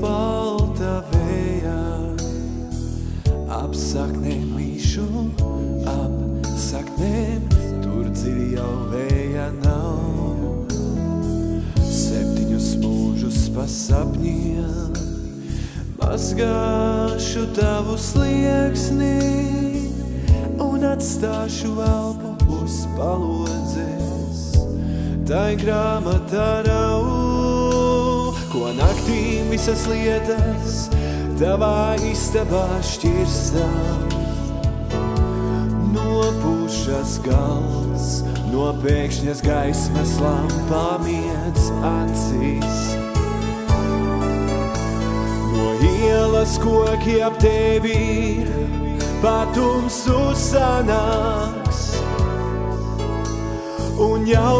balta vējā. Apsaknēm mīšu, apsaknēm, tur dziļi jau vēja nav. Septiņus mūžus pa sapņiem, mazgāšu tavu slieksni un atstāšu elpu uz palodzes. Tai grāmatā naktīm visas lietas tavā istabā šķirstā. Nopūšas galds, no pēkšņas gaismas lampām iedz acīs. No ielas koki ap tevi patums uzsanāks. Un jautās,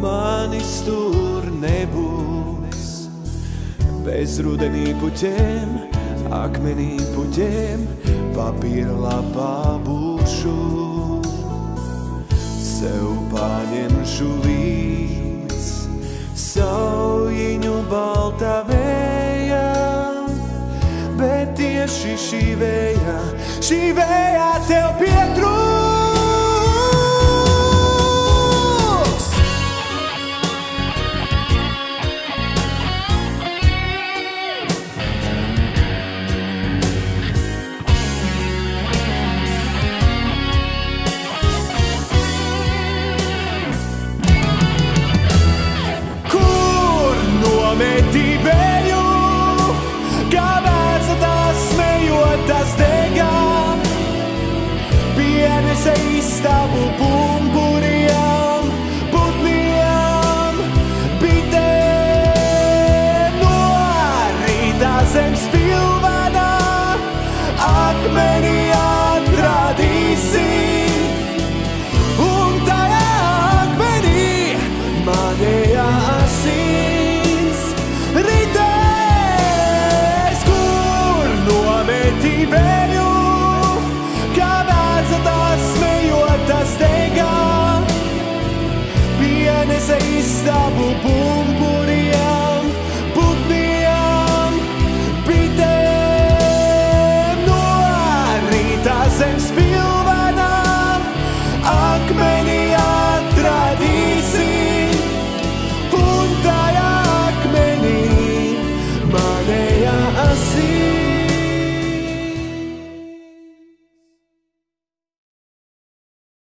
manis tur nebūs. Bez rudenī puķiem, akmenī puķiem, papīra lapā būšu. Sev paņemšu līdz saujiņu balta vējā, bet tieši šī vējā, šī vējā tev pietrūks. Akmenī